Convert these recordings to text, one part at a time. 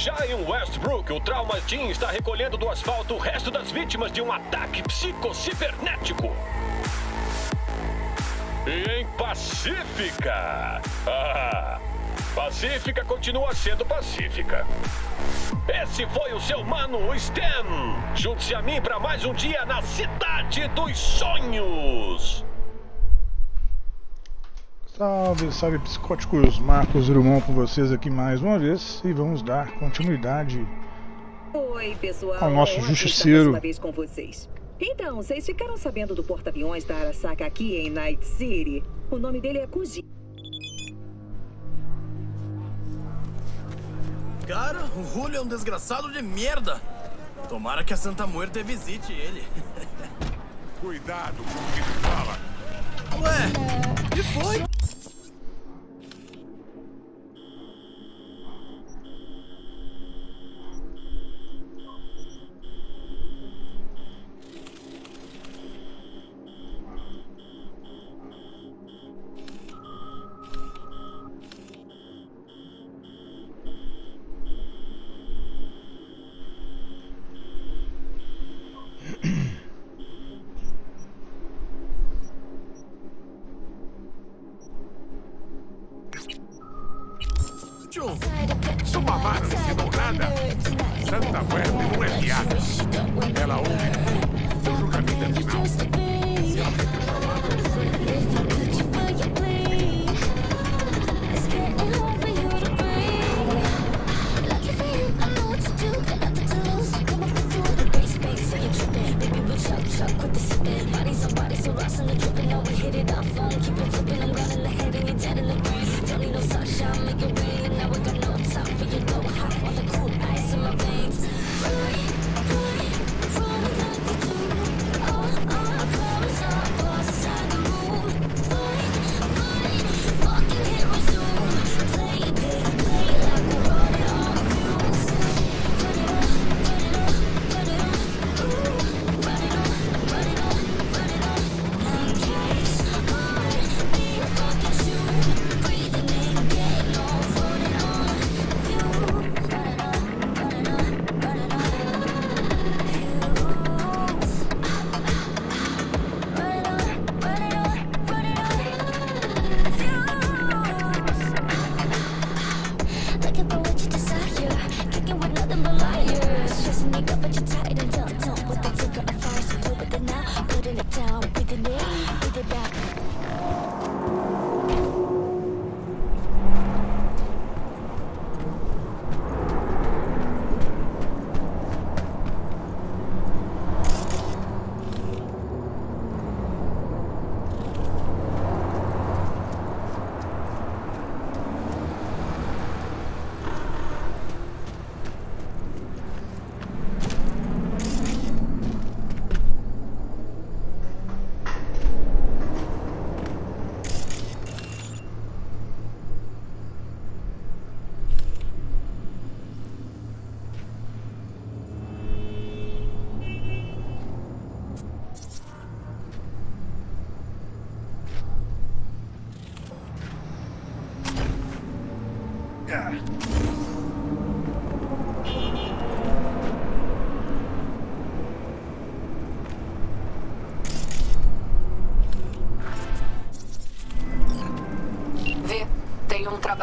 Já em Westbrook, o Trauma Team está recolhendo do asfalto o resto das vítimas de um ataque psicocibernético. E em Pacífica... Ah, Pacífica continua sendo pacífica. Esse foi o seu mano, o Stan. Junte-se a mim para mais um dia na Cidade dos Sonhos. Salve, salve psicóticos, Marcos Drummond com vocês aqui mais uma vez e vamos dar continuidade Oi, pessoal. ao nosso é justiceiro. uma vez com vocês. Então, vocês ficaram sabendo do porta-aviões da Arasaka aqui em Night City? O nome dele é Kuji. Cara, o Julio é um desgraçado de merda. Tomara que a Santa Muerte visite ele. Cuidado com o que tu fala. Ué, que foi?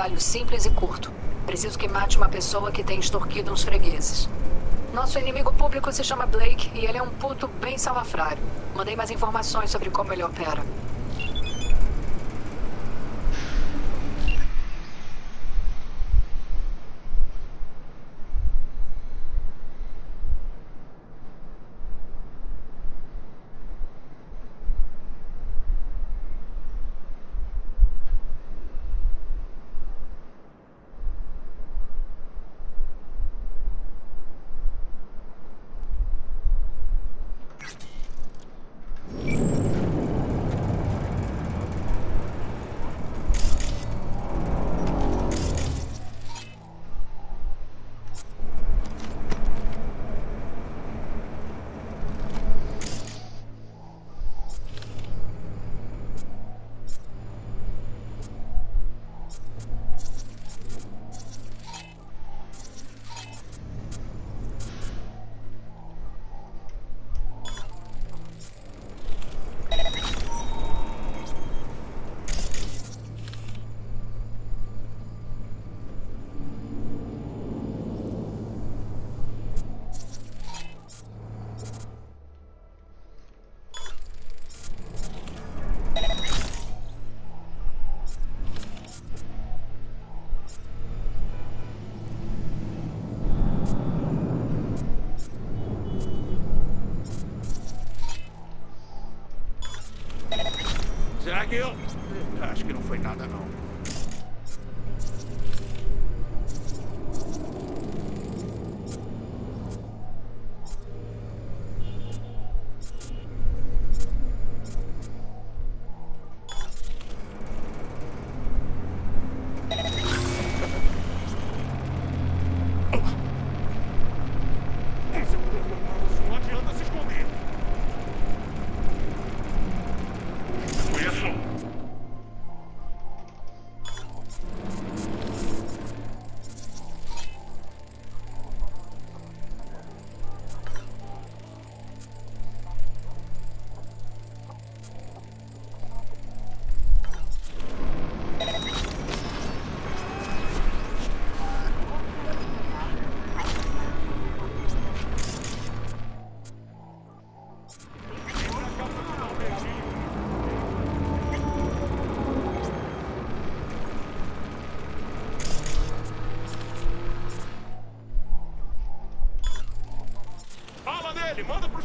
Trabalho simples e curto. Preciso que mate uma pessoa que tem extorquido uns fregueses. Nosso inimigo público se chama Blake e ele é um puto bem salafrário. Mandei mais informações sobre como ele opera.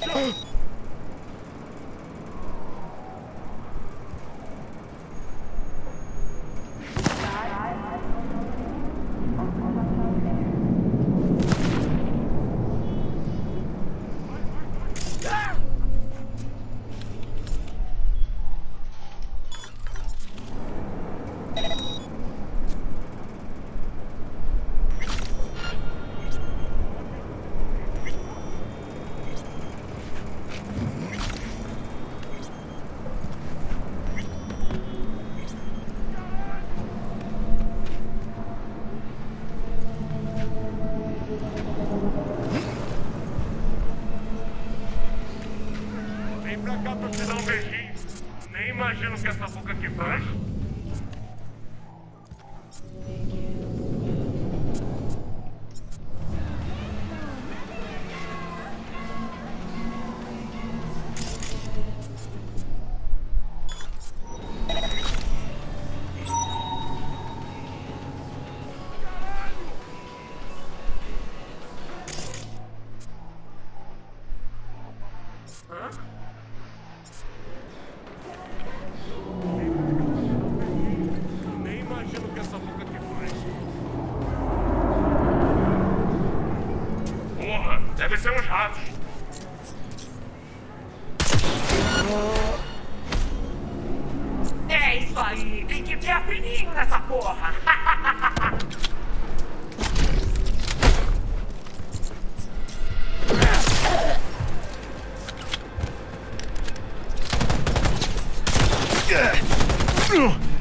Oh! うわっ!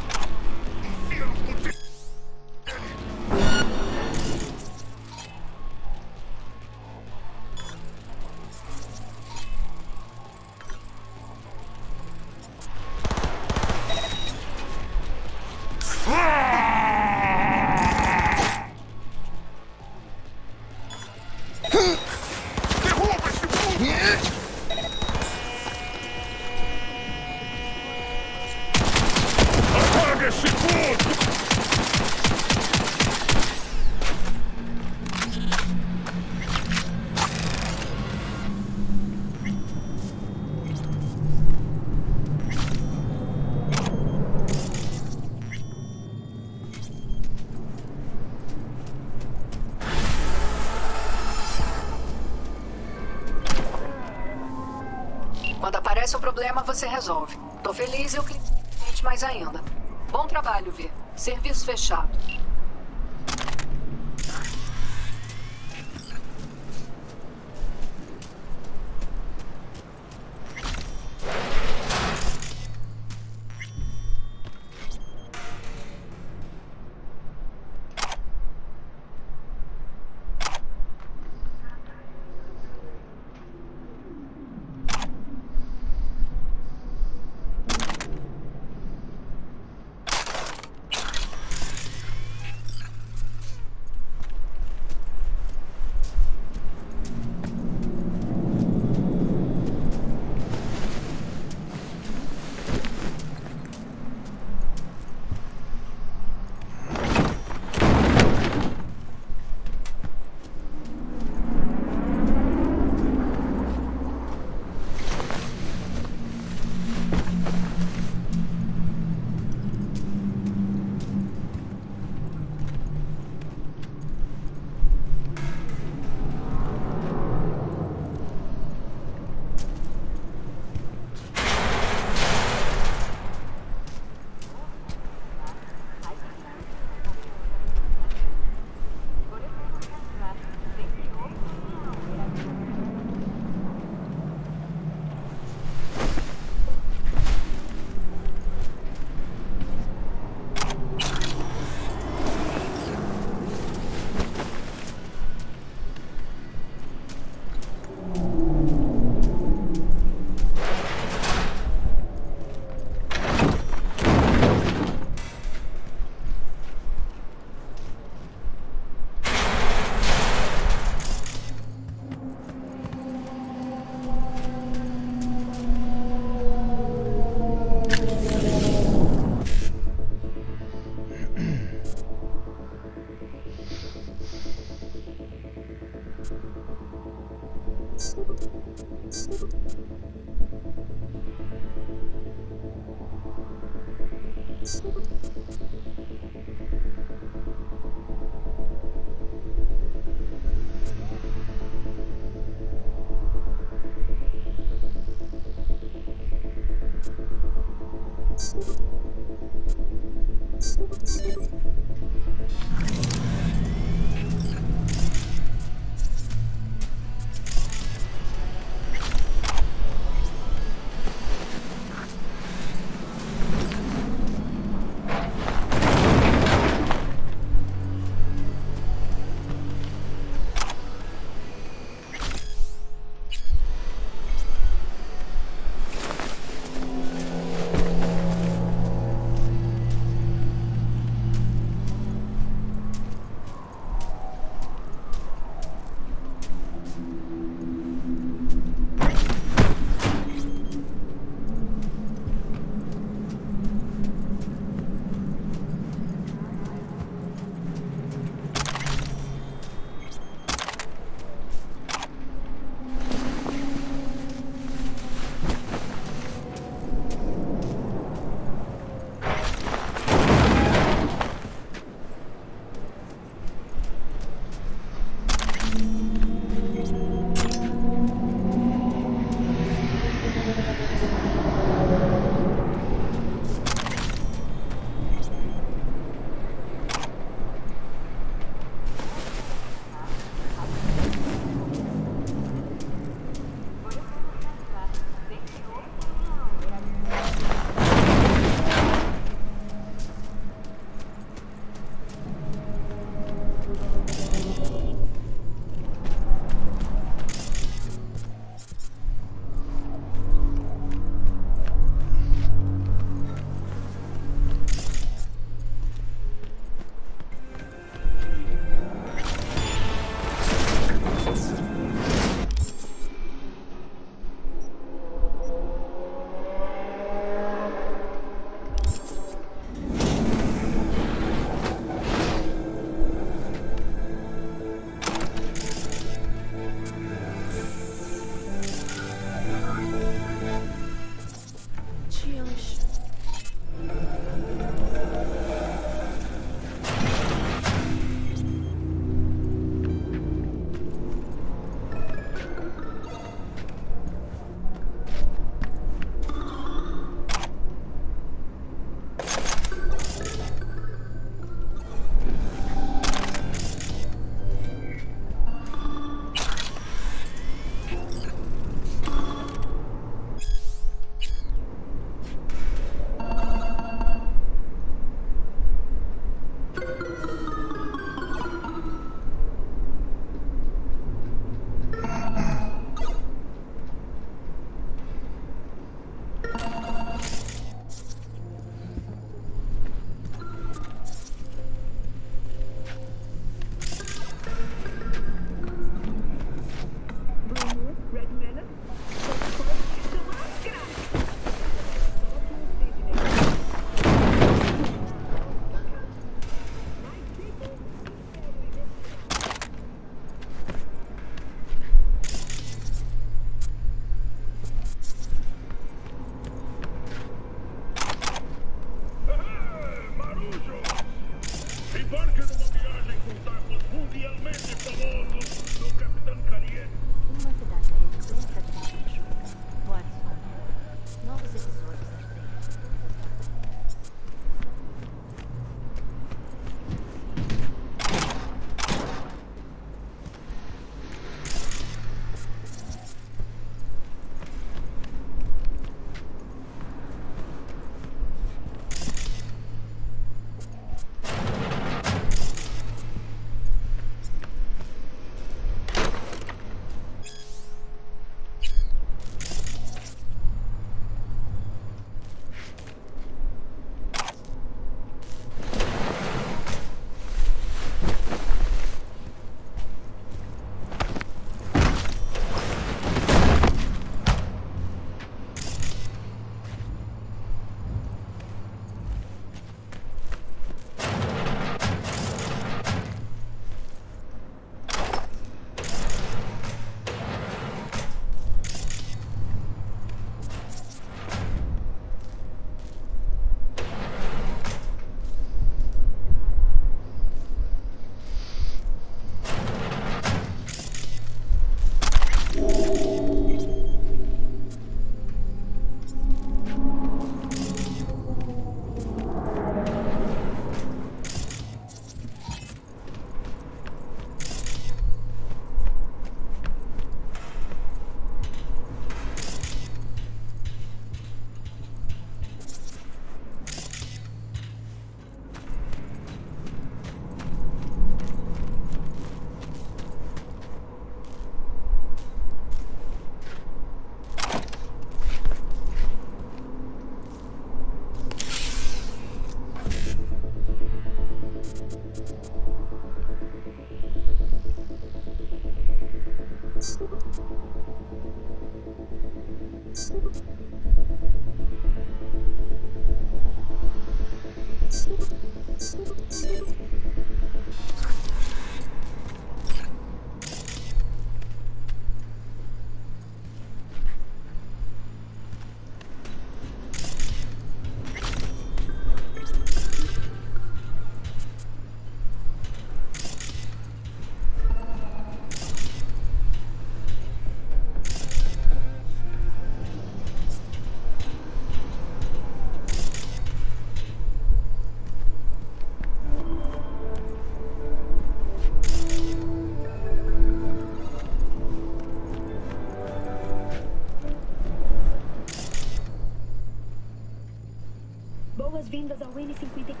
boas-vindas ao N54.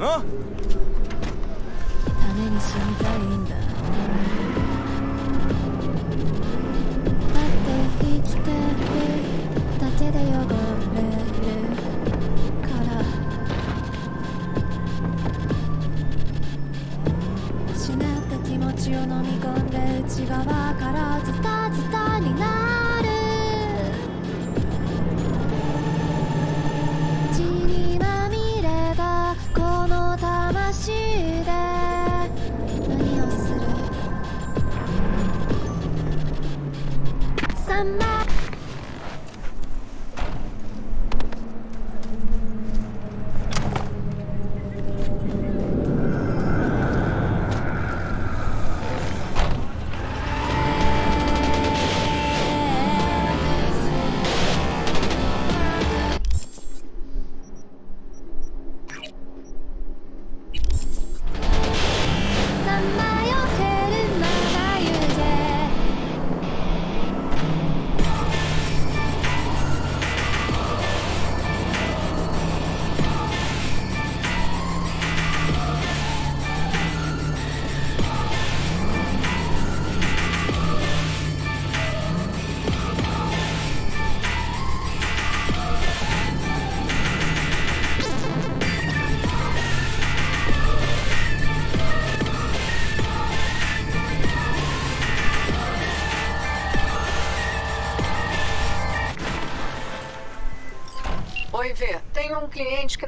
ために死にたいんだ。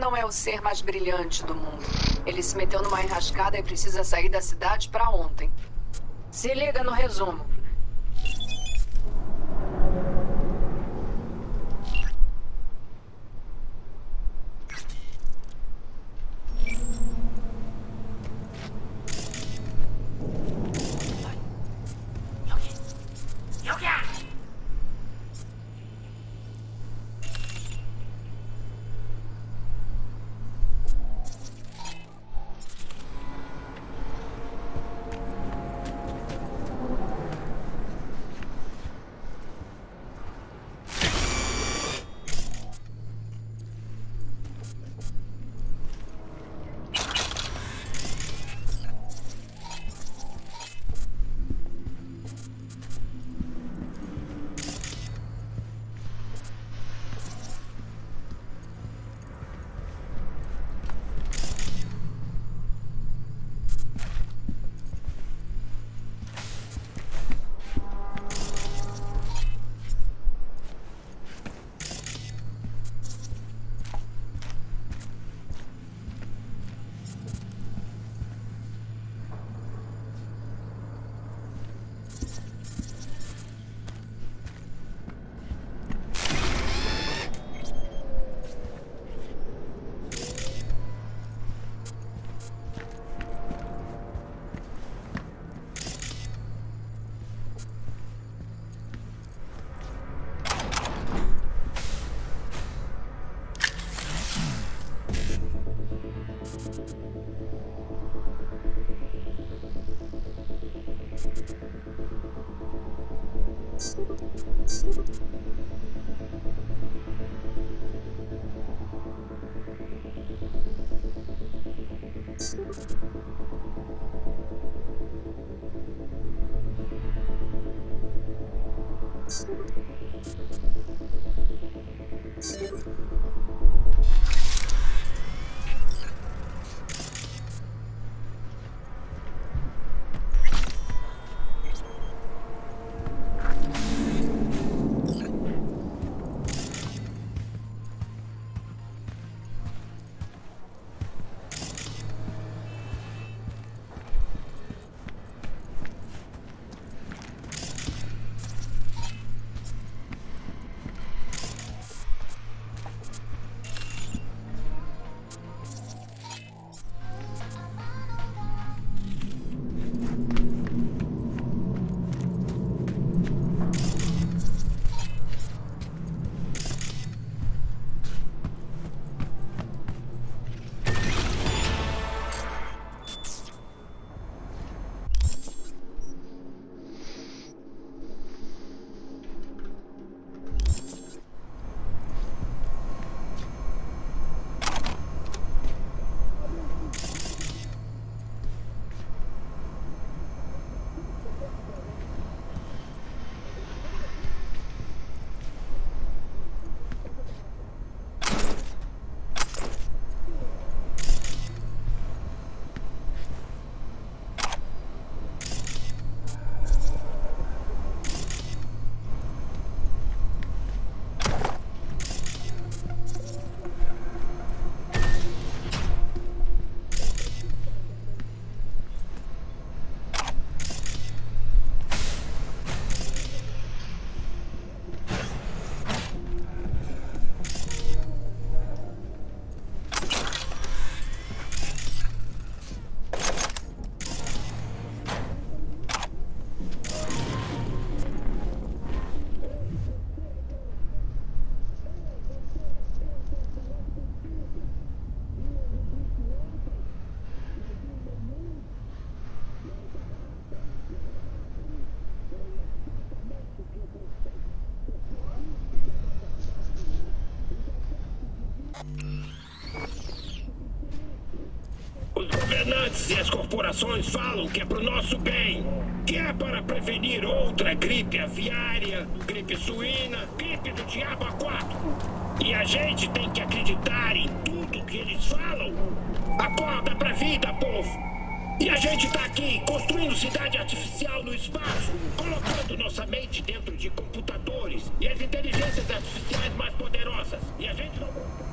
Não é o ser mais brilhante do mundo. Ele se meteu numa enrascada e precisa sair da cidade pra ontem. Se liga no resumo. E as corporações falam que é pro nosso bem. Que é para prevenir outra gripe aviária, gripe suína, gripe do diabo A4. E a gente tem que acreditar em tudo que eles falam. Acorda pra vida, povo! E a gente tá aqui construindo cidade artificial no espaço, colocando nossa mente dentro de computadores e as inteligências artificiais mais poderosas. E a gente não.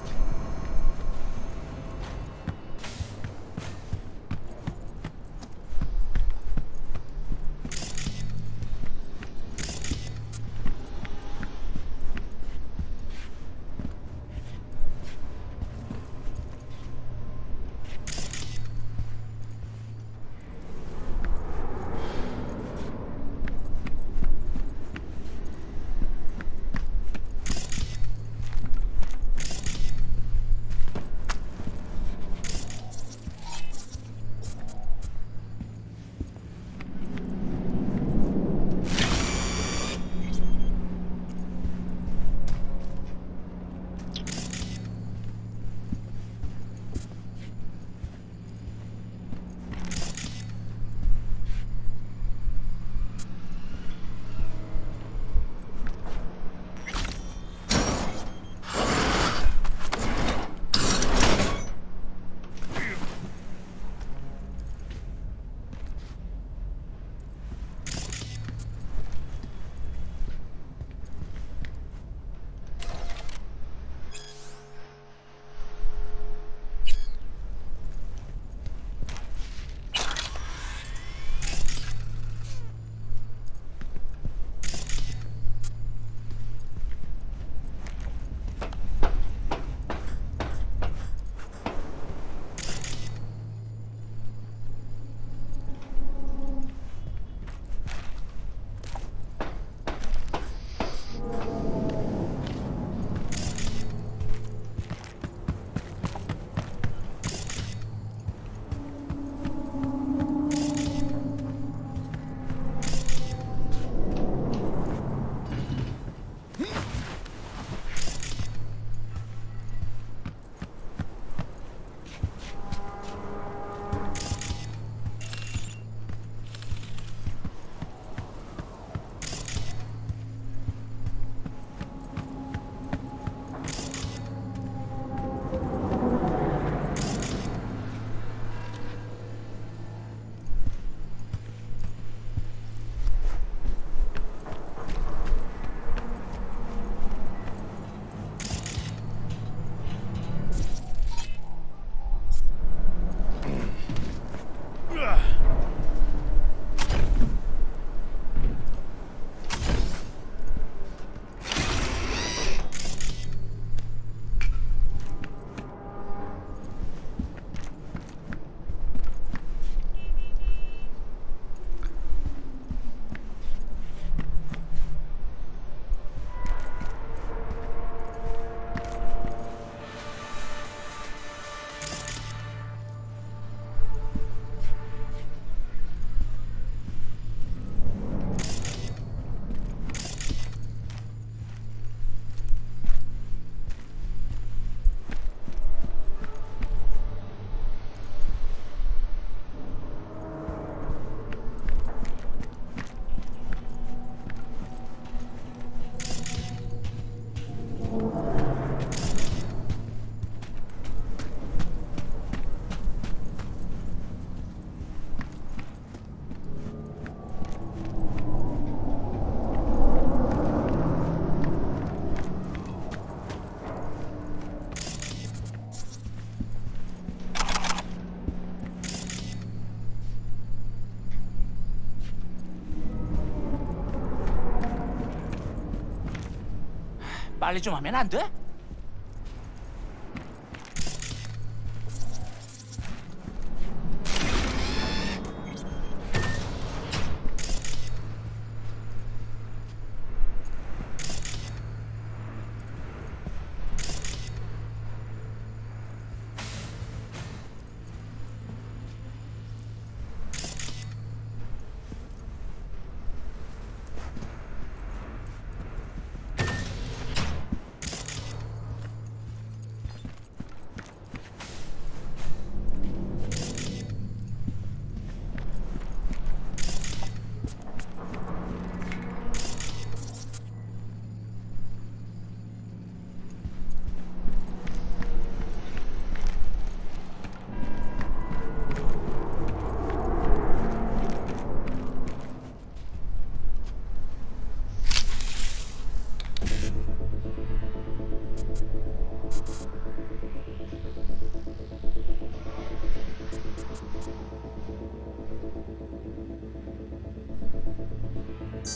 빨리 좀 하면 안 돼?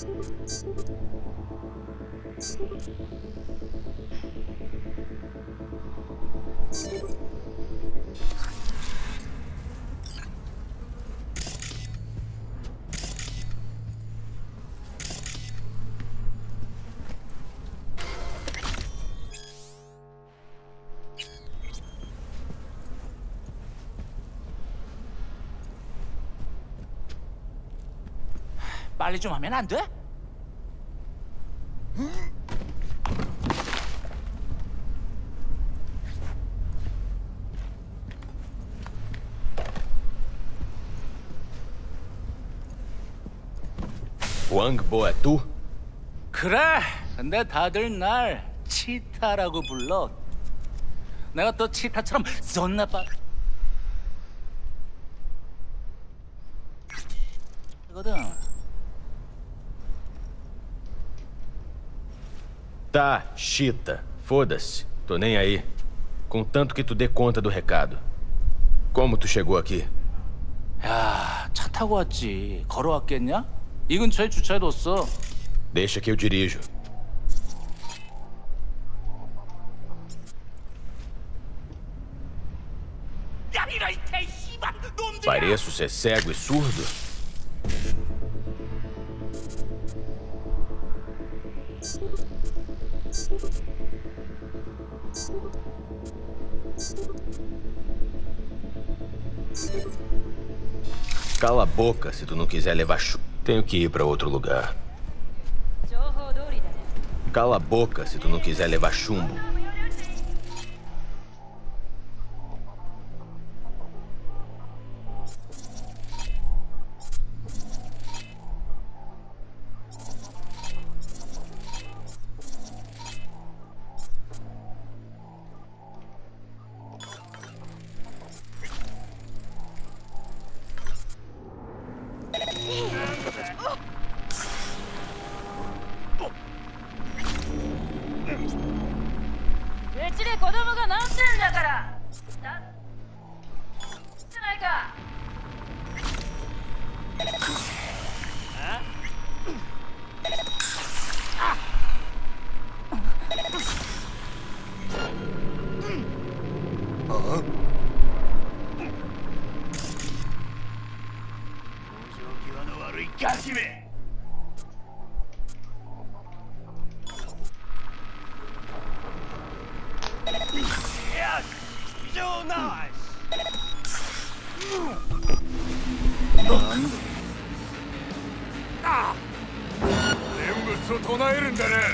Thank you. 빨리 좀 하면 안 돼? Boatu? 그래. 근데 다들 날 치타라고 불러. 내가 또 치타처럼 쏜나빠. Tá, Chita. Foda-se. Tô nem aí. Contanto que tu dê conta do recado. Como tu chegou aqui? 야, 차 타고 왔지. 걸어왔겠냐? 이 근처에 주차해뒀어. Deixa que eu dirijo. 야이라 이 개씨발 놈들아! Pareço ser cego e surdo? Boca se tu não quiser levar chu. Tenho que ir pra outro lugar. Cala a boca se tu não quiser levar chumbo. 叶えるんだね。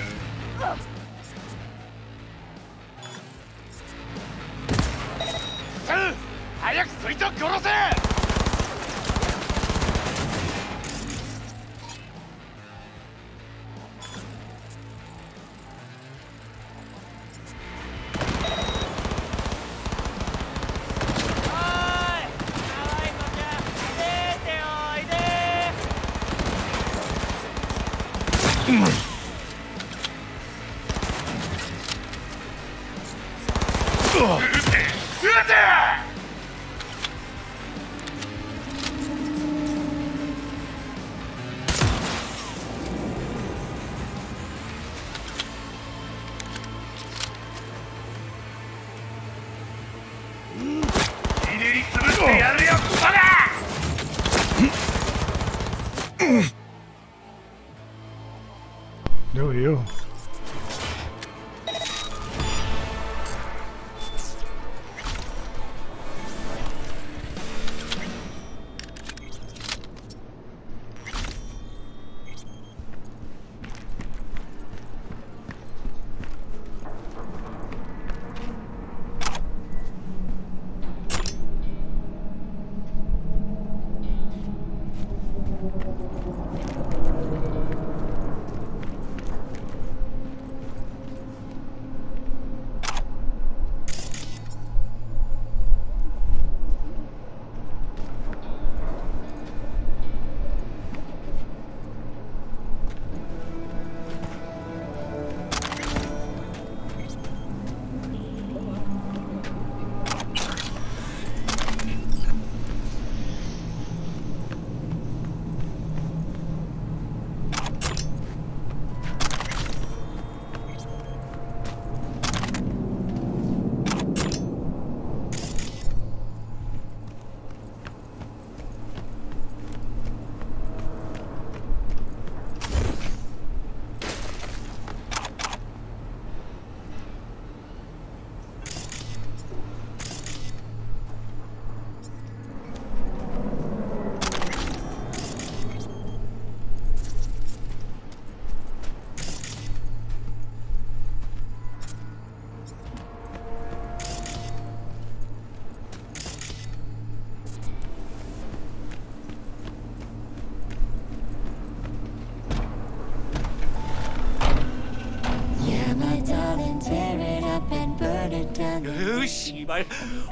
정말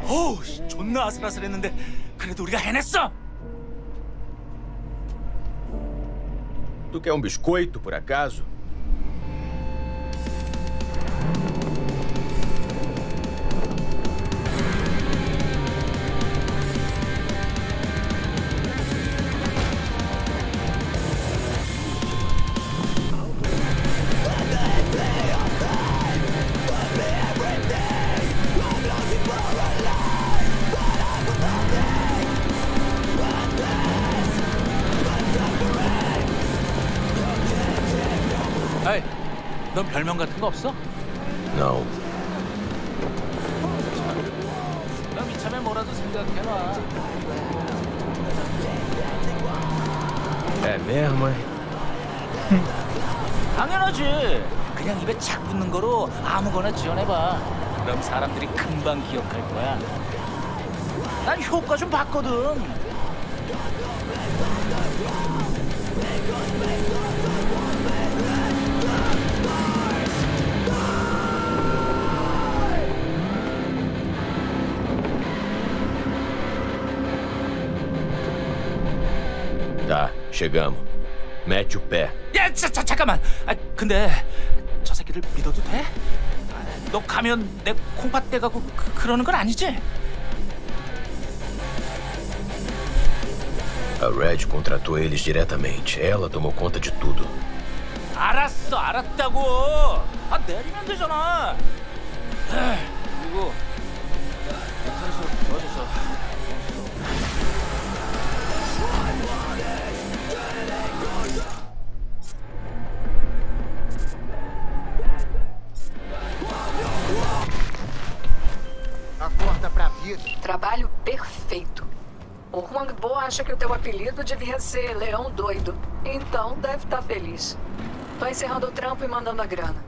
어우 씨, 존나 아슬아슬했는데 그래도 우리가 해냈어. Tu quer um biscoito, por acaso? 별명 같은 거 없어? Não. 넌 이참에 뭐라도 mesmo, hein? 당연하지. 그냥 입에 착 붙는 거로 아무거나 지어내봐. 그럼 사람들이 금방 기억할 거야. 난 효과 좀 봤거든. chegamos. Mete o pé. 야, 자, 자, 잠깐만. 아, 근데 저 새끼를 믿어도 돼? 아, 너 가면 내 콩팥 떼가고 그, 그러는 건 아니지? A Red contratou eles diretamente. Ela tomou conta de tudo. 알았어, 알았다고. 아, 내리면 되잖아. Devia ser Leão Doido. Então deve estar feliz. Tô encerrando o trampo e mandando a grana.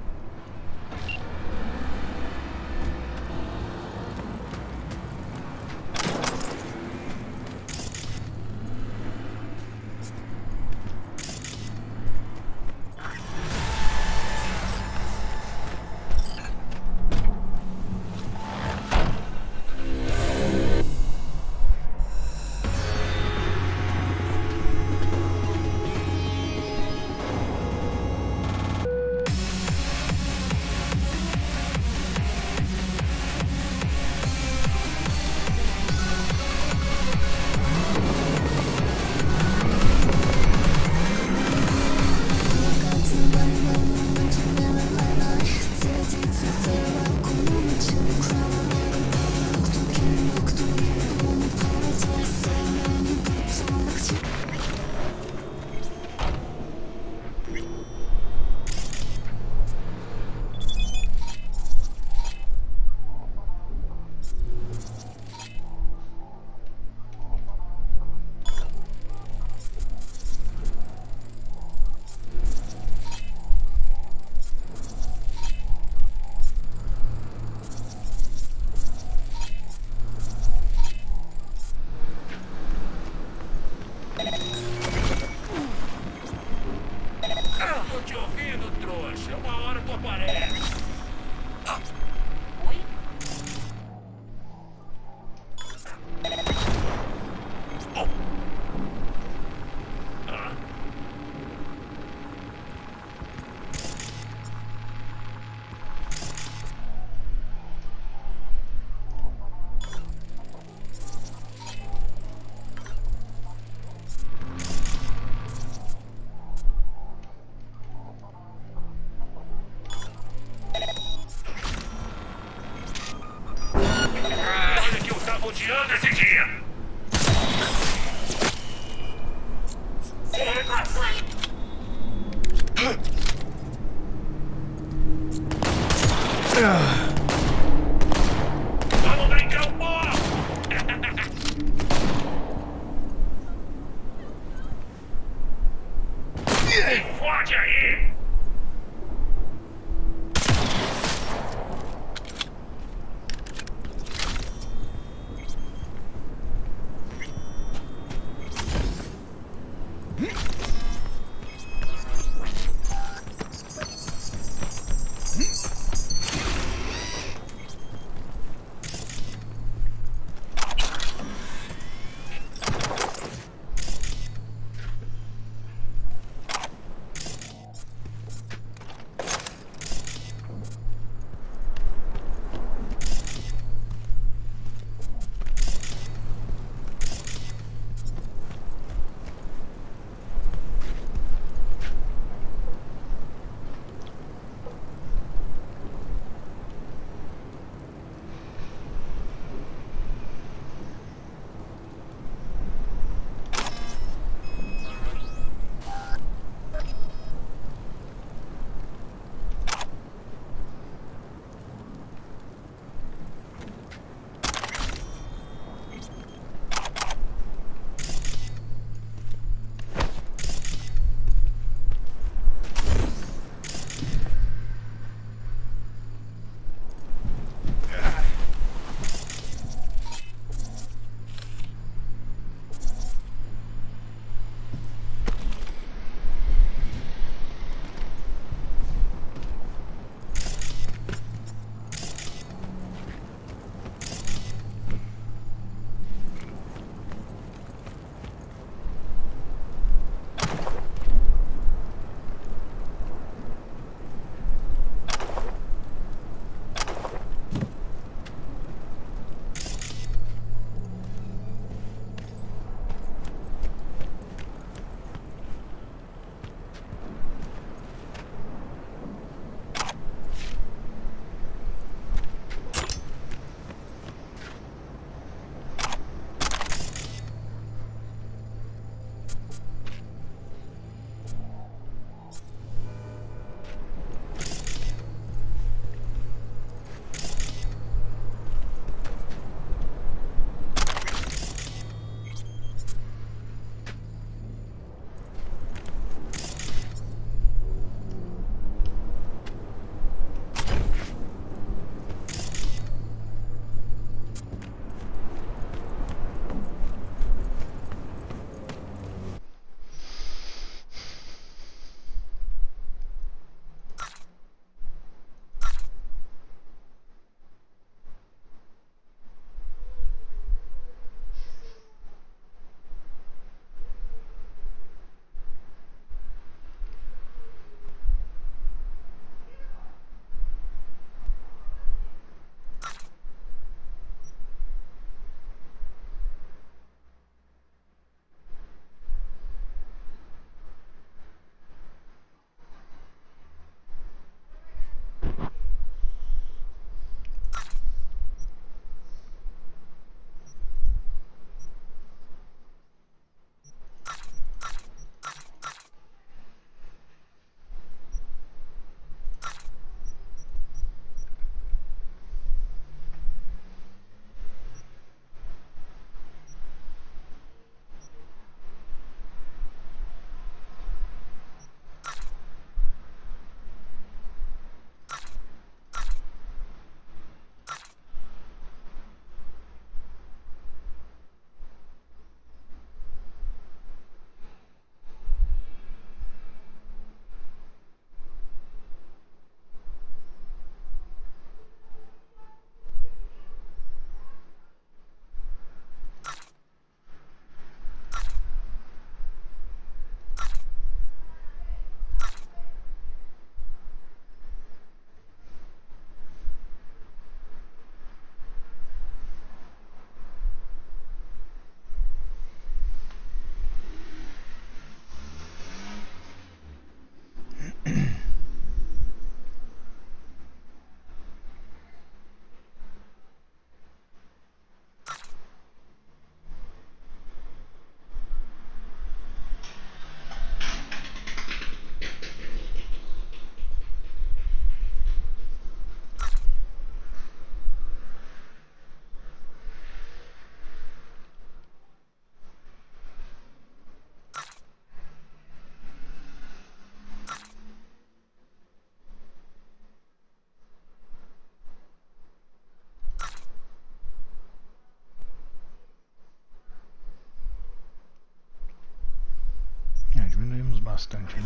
Dungeon.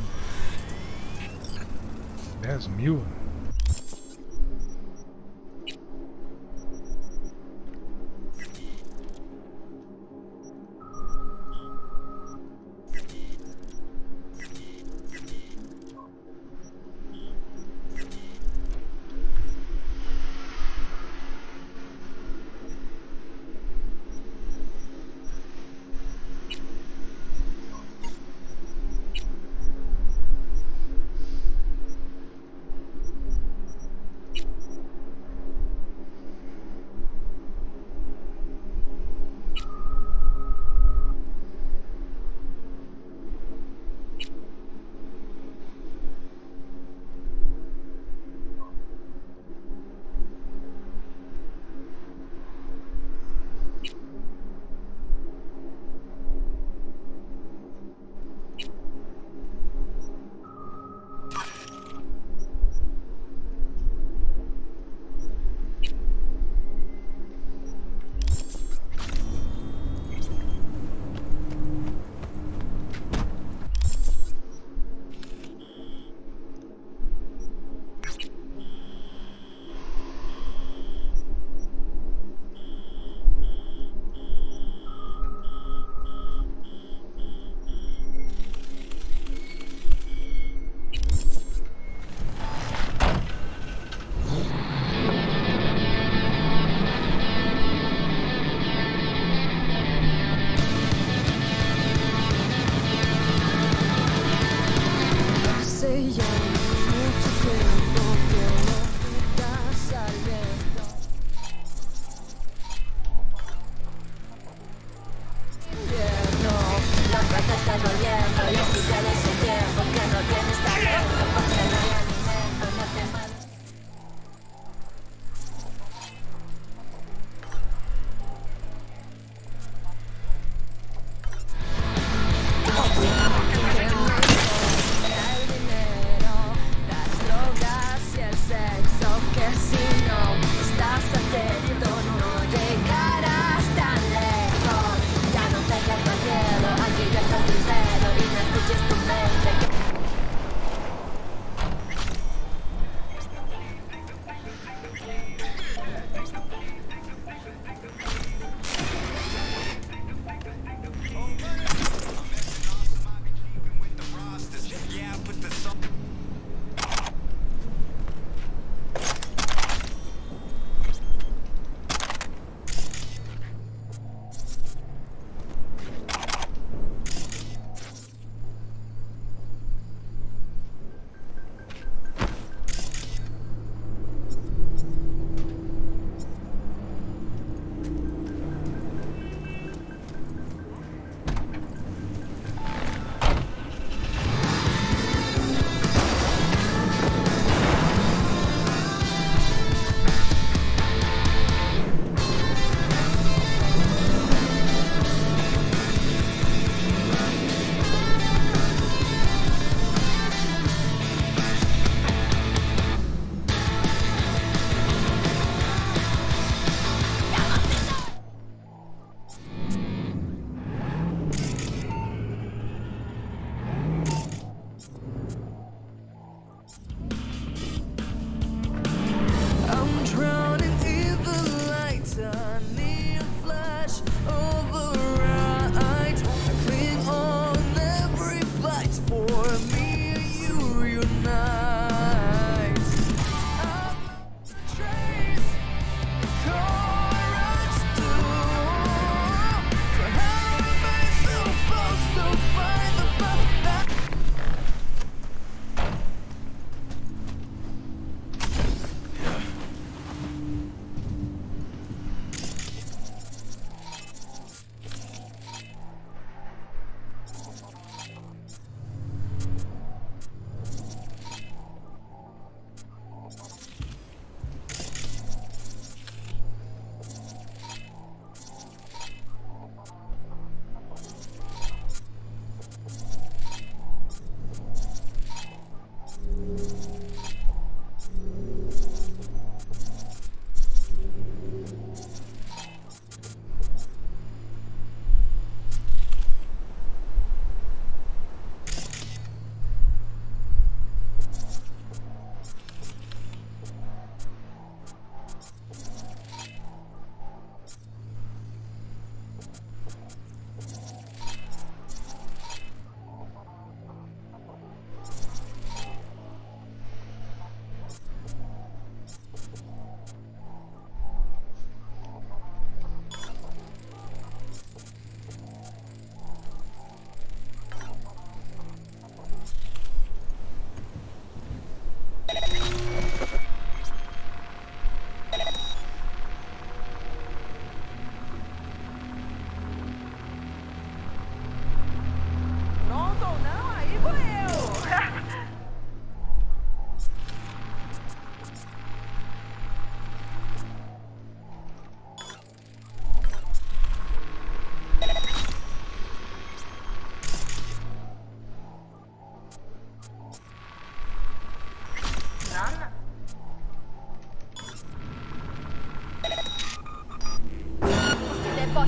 There's Mule.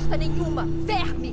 bosta nenhuma! Verme!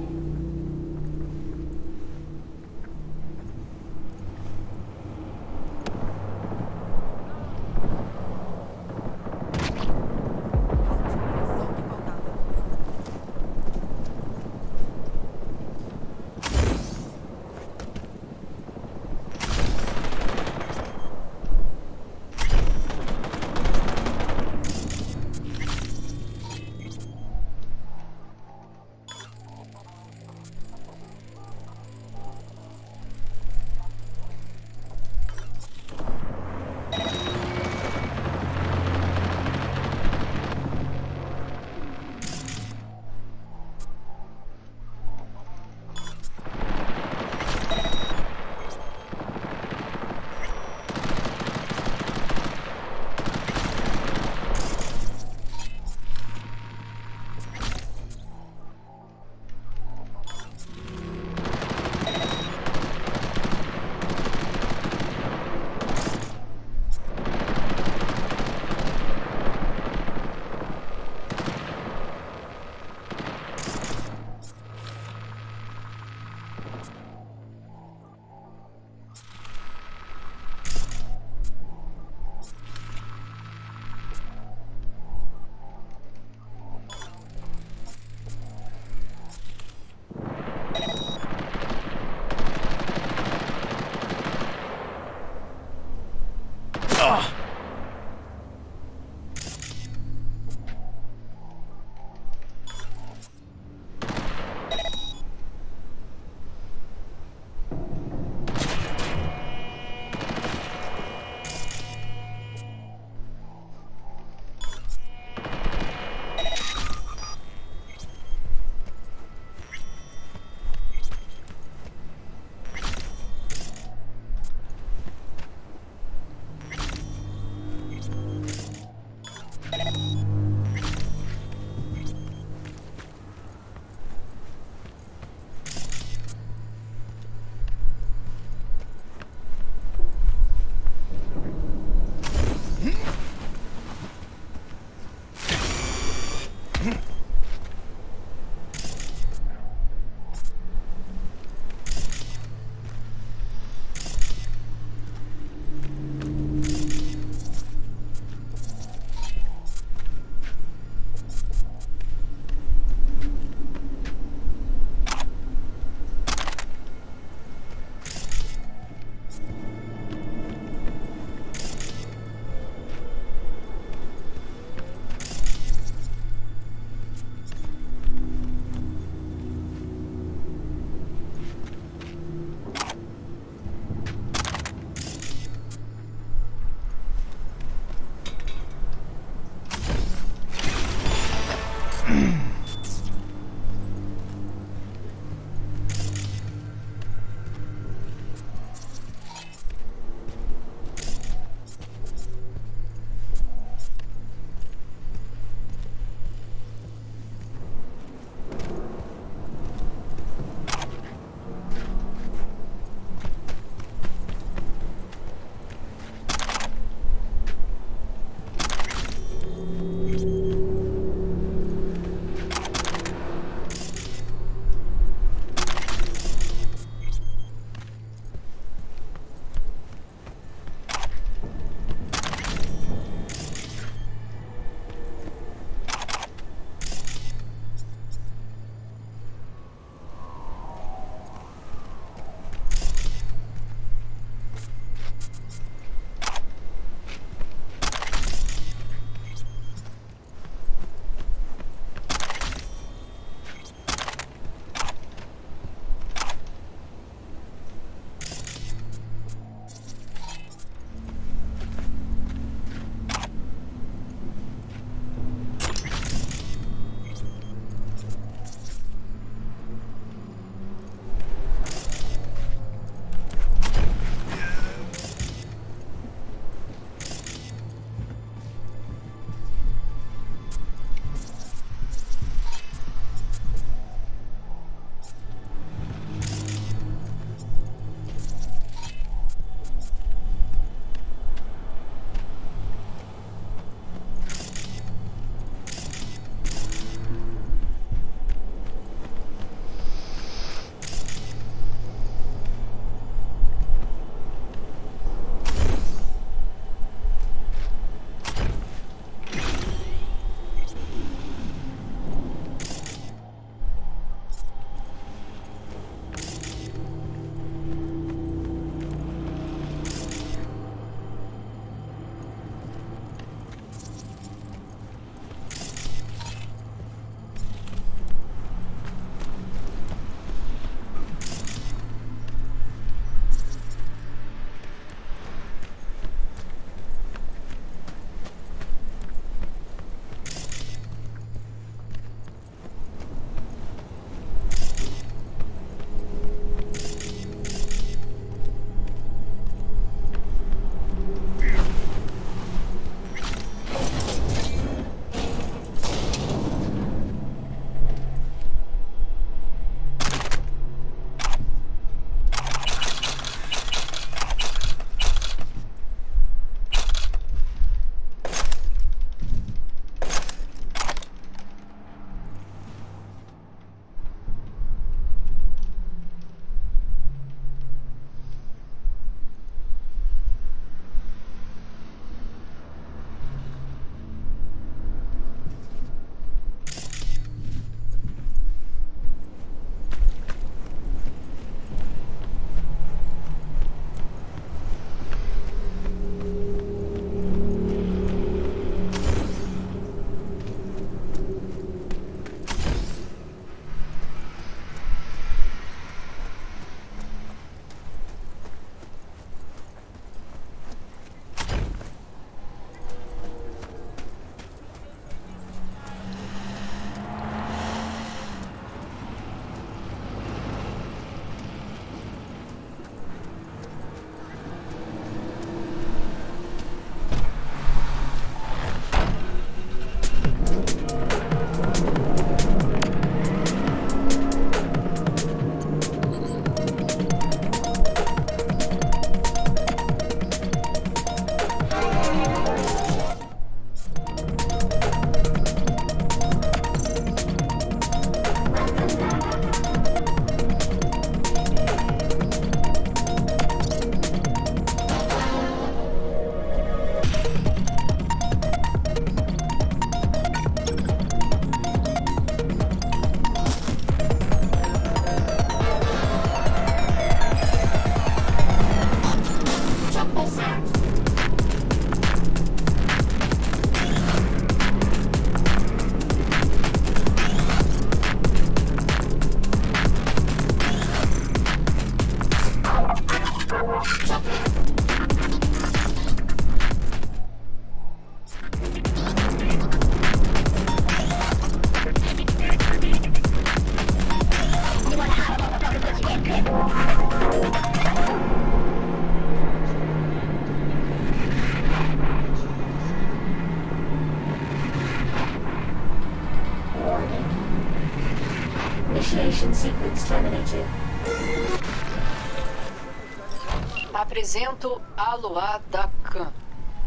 Aloá Dakan,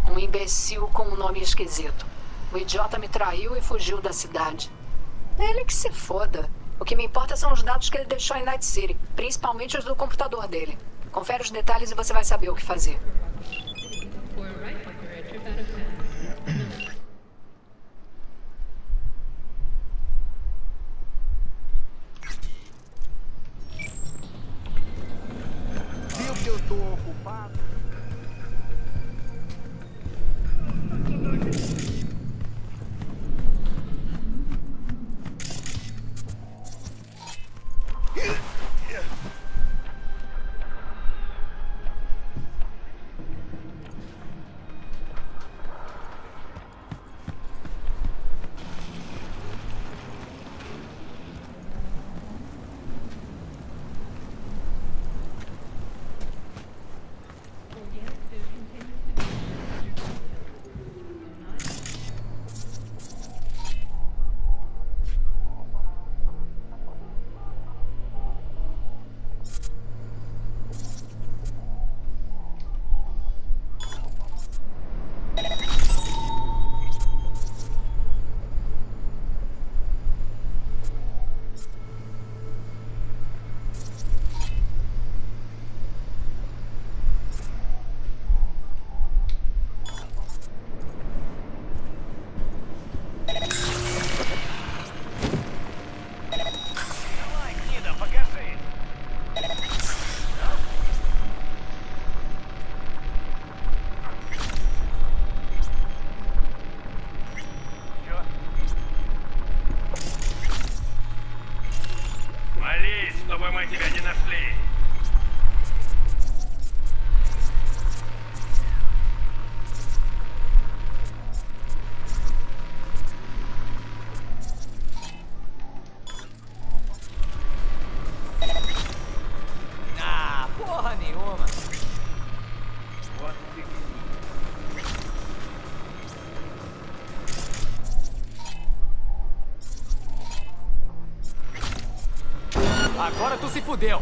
um imbecil com um nome esquisito. O idiota me traiu e fugiu da cidade. Ele que se foda. O que me importa são os dados que ele deixou em Night City, principalmente os do computador dele. Confere os detalhes e você vai saber o que fazer. Agora tu se fudeu.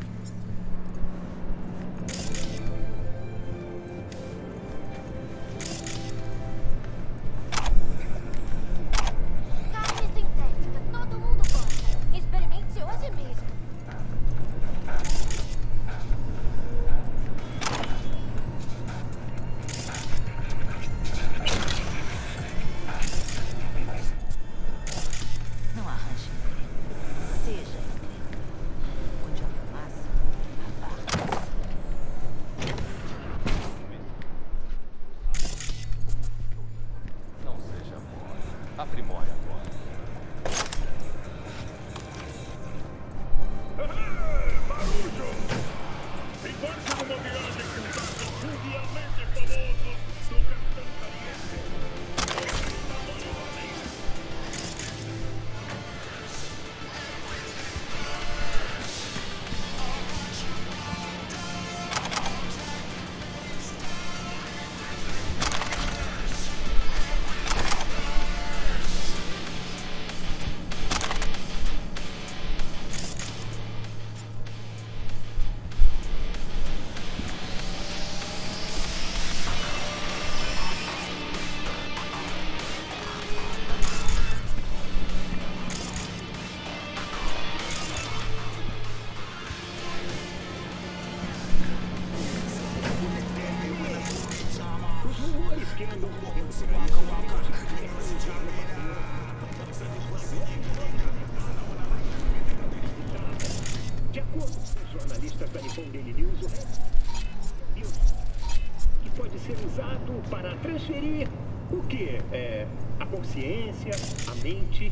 consciência, a mente.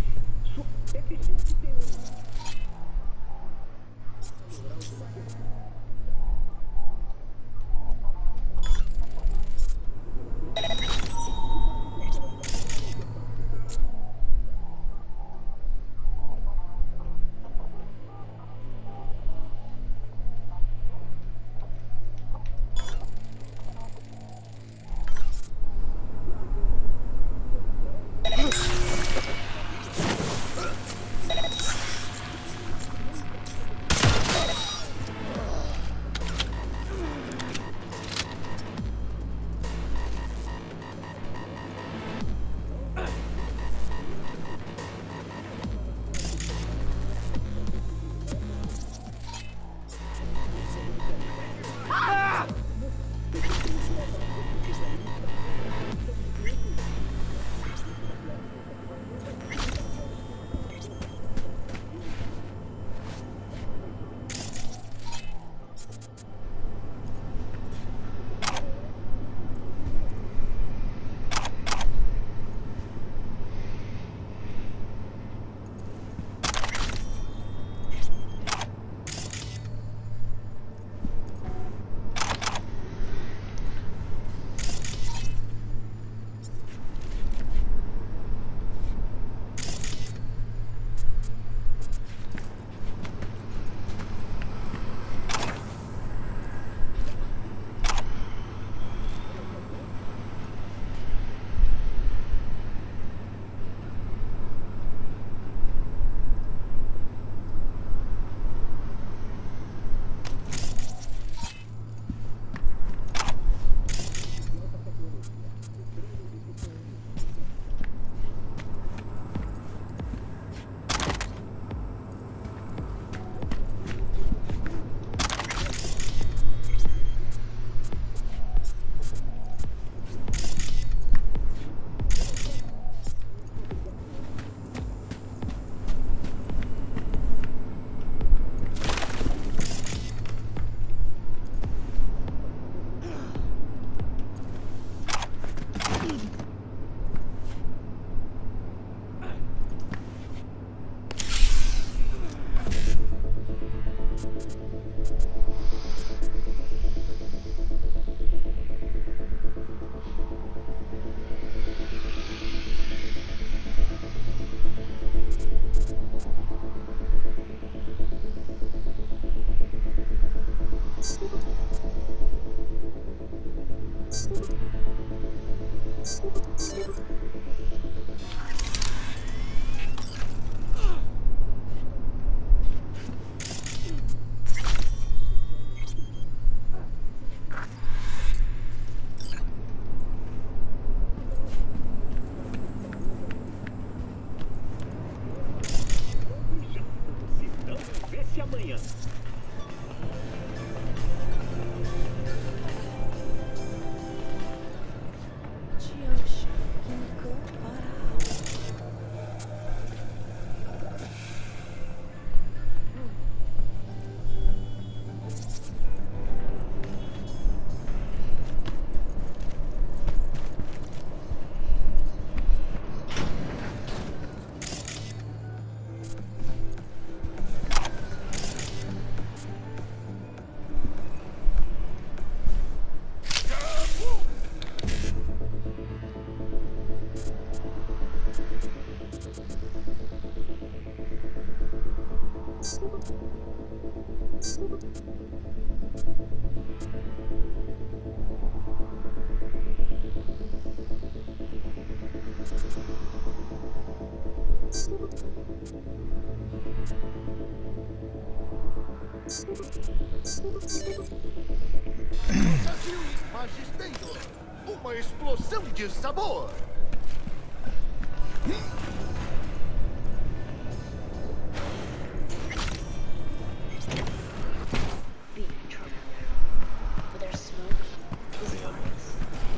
Sabor.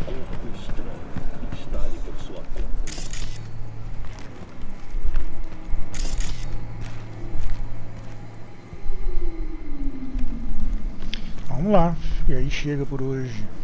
Corpo estranho. Instale por sua conta. Vamos lá. E aí chega por hoje.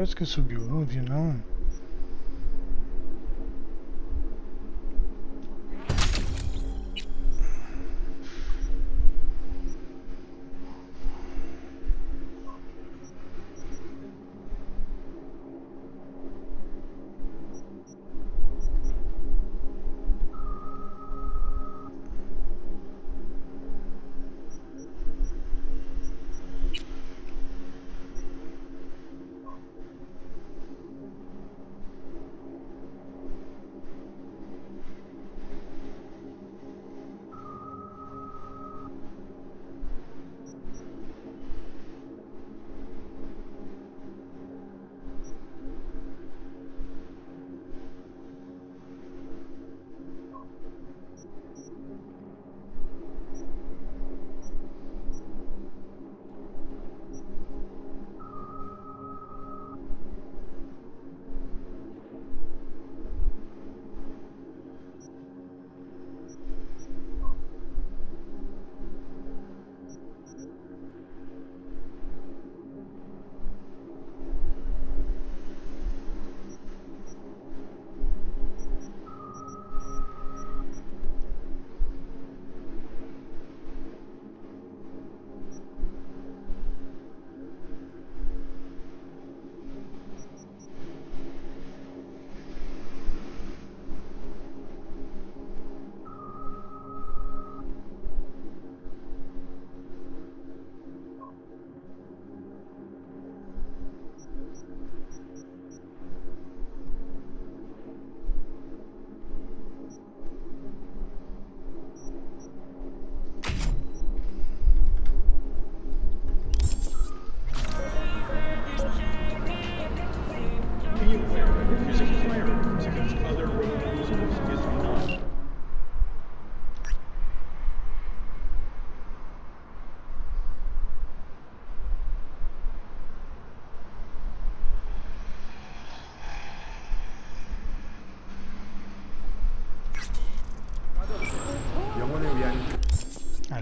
Horas que subiu? Não vi não.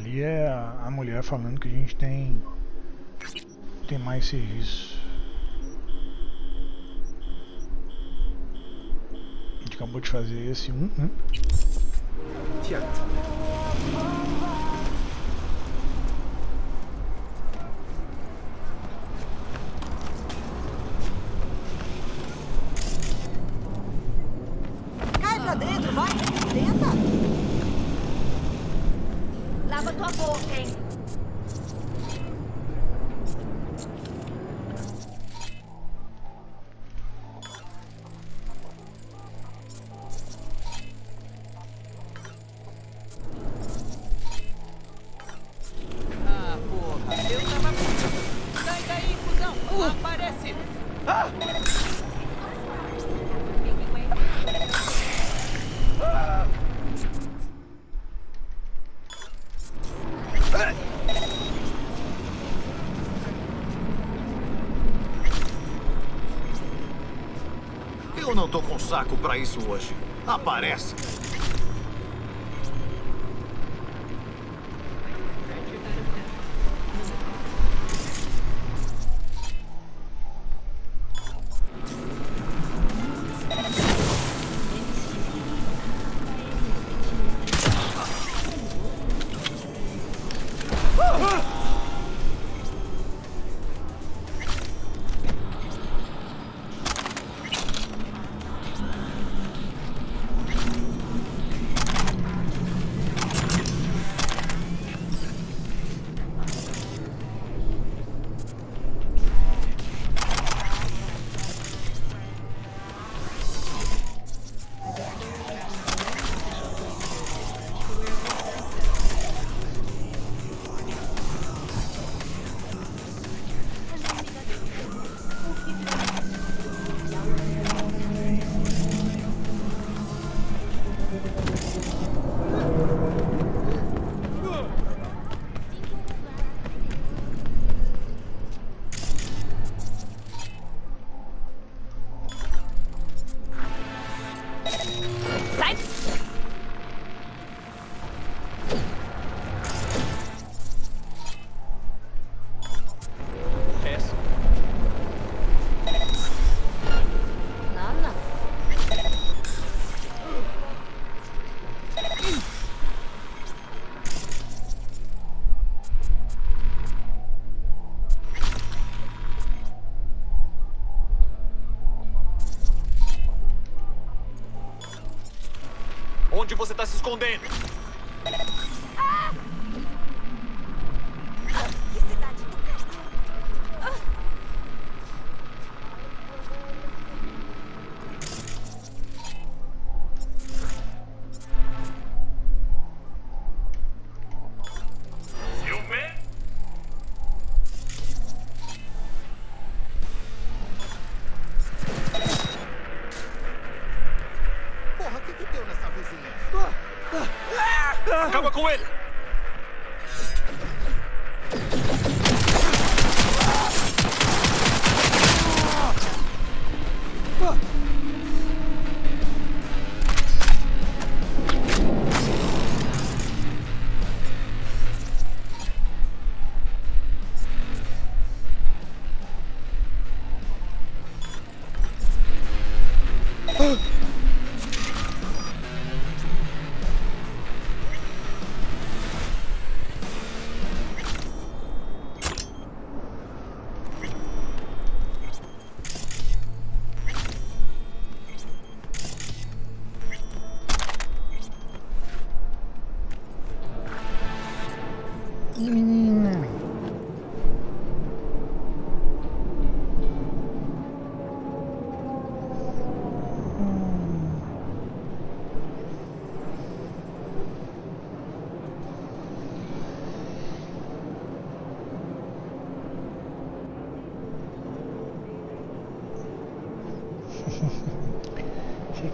Ali é a, mulher falando que a gente tem tem mais serviço. A gente acabou de fazer esse um, né? Cai saco pra isso hoje. Aparece. onde você está se escondendo.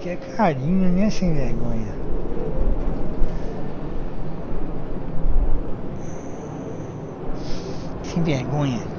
Aqui é carinho, né, sem vergonha? Sem vergonha.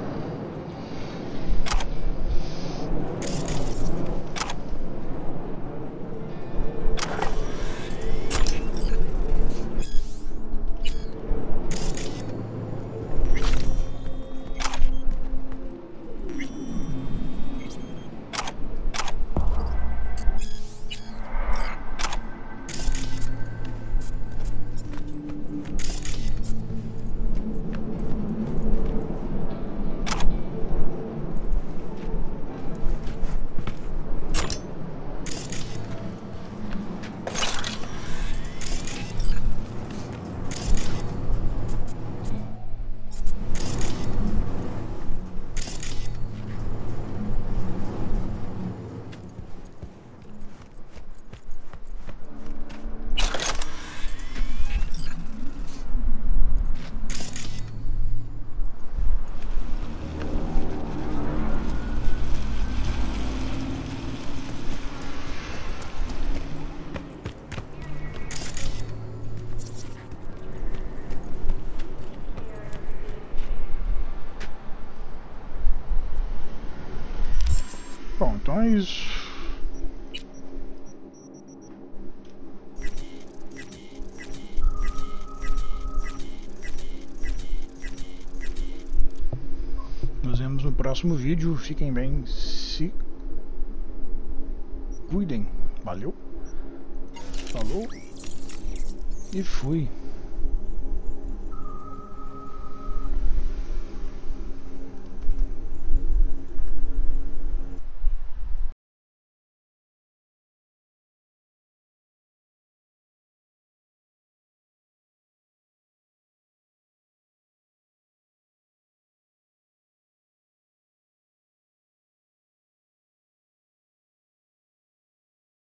Próximo vídeo. Fiquem bem. Se cuidem. Valeu. Falou. E fui.